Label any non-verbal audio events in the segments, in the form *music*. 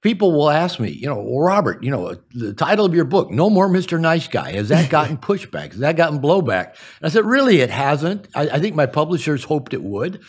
people will ask me, you know, well, Robert, you know, the title of your book, No More Mr. Nice Guy, has that gotten *laughs* pushback? Has that gotten blowback? And I said, really, it hasn't. I, I think my publishers hoped it would.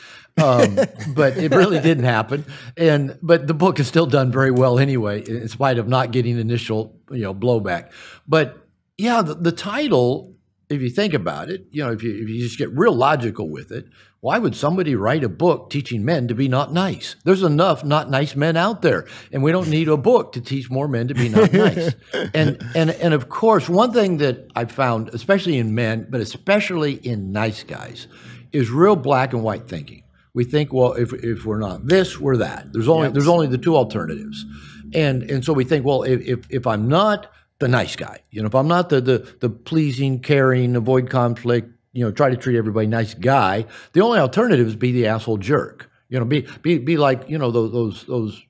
um, *laughs* but it really didn't happen. And but the book has still done very well anyway, in spite of not getting initial you know blowback. But yeah, the, the title, if you think about it, you know, if you if you just get real logical with it, why would somebody write a book teaching men to be not nice? There's enough not nice men out there, and we don't need a book to teach more men to be not nice. *laughs* and and and of course, one thing that I've found, especially in men, but especially in nice guys, is real black and white thinking. We think, well, if if we're not this, we're that. There's only Yep. there's only the two alternatives, and and so we think, well, if if, if I'm not the nice guy, you know, if I'm not the the the pleasing, caring, avoid conflict, you know, try to treat everybody nice guy, the only alternative is be the asshole jerk. You know, be be be like you know those those those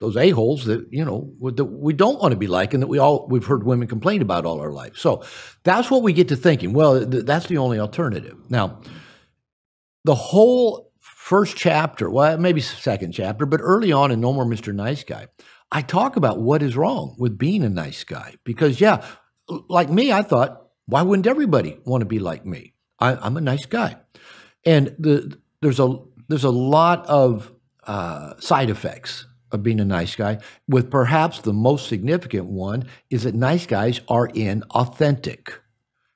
those a holes that you know that we don't want to be like, and that we all we've heard women complain about all our life. So that's what we get to thinking. Well, th- that's the only alternative. Now, the whole first chapter, well, maybe second chapter, but early on in No More Mr. Nice Guy, I talk about what is wrong with being a nice guy. Because, yeah, like me, I thought, why wouldn't everybody want to be like me? I, I'm a nice guy. And the, there's a there's a lot of uh, side effects of being a nice guy. With perhaps the most significant one is that nice guys are inauthentic,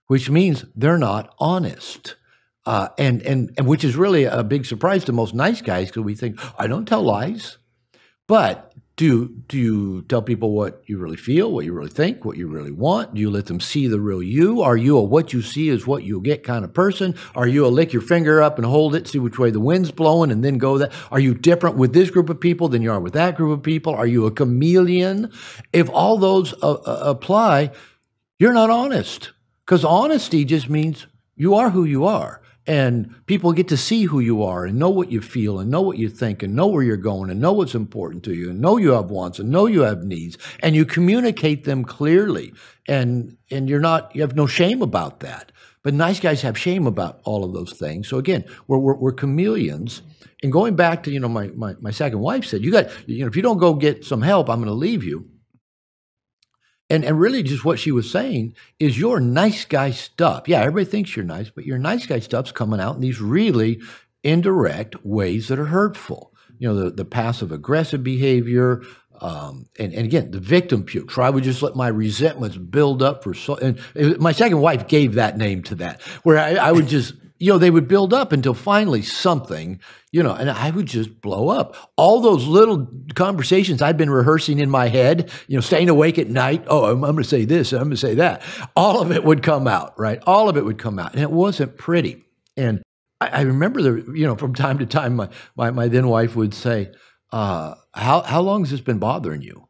which means they're not honest. Uh, and, and and which is really a big surprise to most nice guys because we think I don't tell lies, but do do you tell people what you really feel, what you really think, what you really want? Do you let them see the real you? Are you a what you see is what you get kind of person? Are you a lick your finger up and hold it, see which way the wind's blowing, and then go that? Are you different with this group of people than you are with that group of people? Are you a chameleon? If all those uh, uh, apply, you're not honest because honesty just means you are who you are and people get to see who you are and know what you feel and know what you think and know where you're going and know what's important to you and know you have wants and know you have needs. And you communicate them clearly. And and you're not you have no shame about that. But nice guys have shame about all of those things. So again we're, we're, we're chameleons. And going back to you know my, my my second wife said you got you know if you don't go get some help i'm going to leave you and and really just what she was saying is your nice guy stuff. Yeah, everybody thinks you're nice, but your nice guy stuff's coming out in these really indirect ways that are hurtful. You know, the, the passive aggressive behavior, um, and, and again, the victim puke. I would just let my resentments build up for so. And my second wife gave that name to that, where I, I would just, you know, they would build up until finally something, you know, and I would just blow up. All those little conversations I'd been rehearsing in my head, you know, staying awake at night. Oh, I'm, I'm going to say this, I'm going to say that. All of it would come out, right? All of it would come out, and it wasn't pretty. And I, I remember the, you know, from time to time, my my, my then wife would say, uh, "How how long has this been bothering you?"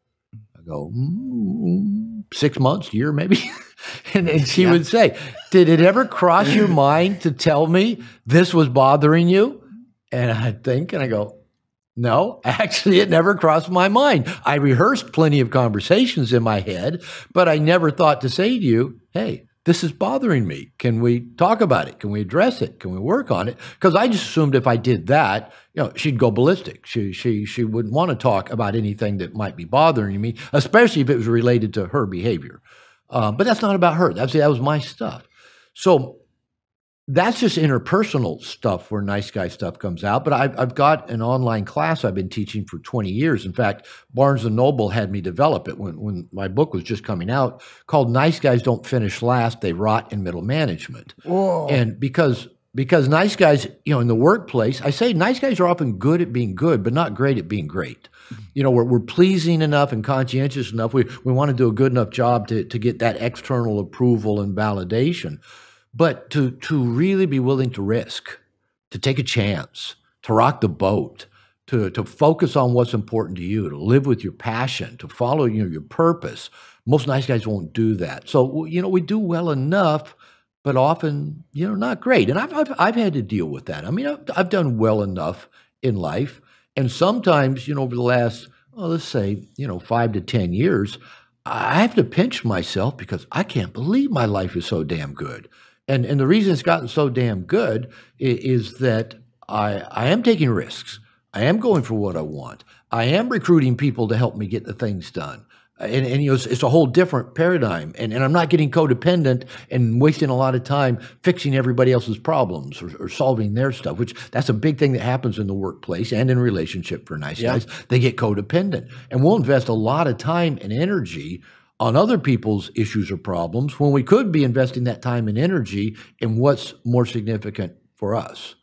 I go, mm, six months, year maybe. *laughs* and, and she would say, Did it ever cross your *laughs* mind to tell me this was bothering you? And I think, and I go, no, actually, it never crossed my mind. I rehearsed plenty of conversations in my head, but I never thought to say to you, hey, this is bothering me. Can we talk about it? Can we address it? Can we work on it? Because I just assumed if I did that, you know, she'd go ballistic. She she she wouldn't want to talk about anything that might be bothering me, especially if it was related to her behavior. Uh, but that's not about her. That's that was my stuff. So that's just interpersonal stuff where nice guy stuff comes out. But I've, I've got an online class I've been teaching for 20 years. In fact, Barnes and Noble had me develop it when, when my book was just coming out called Nice Guys Don't Finish Last, They Rot in Middle Management. Whoa. And because because nice guys, you know, in the workplace, I say nice guys are often good at being good, but not great at being great. Mm-hmm. You know, we're, we're pleasing enough and conscientious enough. We, we want to do a good enough job to, to get that external approval and validation. But to, to really be willing to risk, to take a chance, to rock the boat, to, to focus on what's important to you, to live with your passion, to follow you know, your purpose. Most nice guys won't do that. So, you know, we do well enough, but often, you know, not great. And I've, I've, I've had to deal with that. I mean, I've, I've done well enough in life. And sometimes, you know, over the last, well, let's say, you know, five to 10 years, I have to pinch myself because I can't believe my life is so damn good. And, and the reason it's gotten so damn good is, is that I, I am taking risks. I am going for what I want. I am recruiting people to help me get the things done. And, and you know, it's, it's, a whole different paradigm. And, and I'm not getting codependent and wasting a lot of time fixing everybody else's problems or, or solving their stuff, which that's a big thing that happens in the workplace and in relationship for nice yeah. guys. They get codependent. And we'll invest a lot of time and energy on other people's issues or problems when we could be investing that time and energy in what's more significant for us.